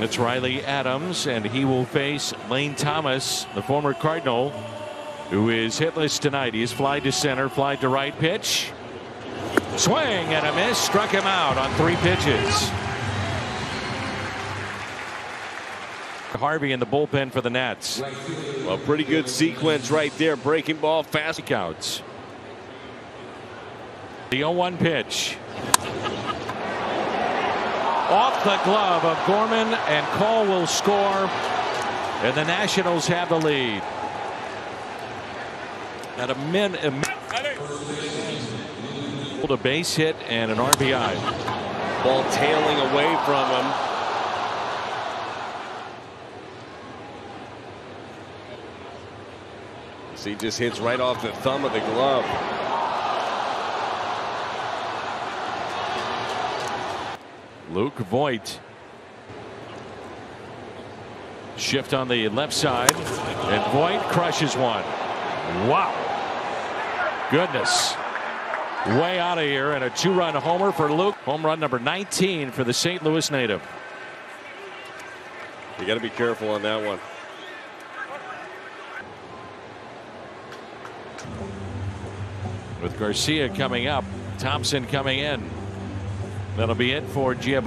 It's Riley Adams, and he will face Lane Thomas, the former Cardinal, who is hitless tonight. He He's fly to center, fly to right pitch. Swing and a miss. Struck him out on three pitches. Harvey in the bullpen for the Nats. A pretty good sequence right there. Breaking ball, fast counts. The 0-1 pitch. Off the glove of Gorman, and Cole will score. And the Nationals have the lead. At a min, a, a base hit and an RBI. Ball tailing away from him. See, just hits right off the thumb of the glove. Luke Voit. Shift on the left side, and Voit crushes one. Wow. Goodness. Way out of here, and a two run homer for Luke. Home run number 19 for the St. Louis native. You got to be careful on that one. With Garcia coming up, Thompson coming in. That'll be it for Giovanny.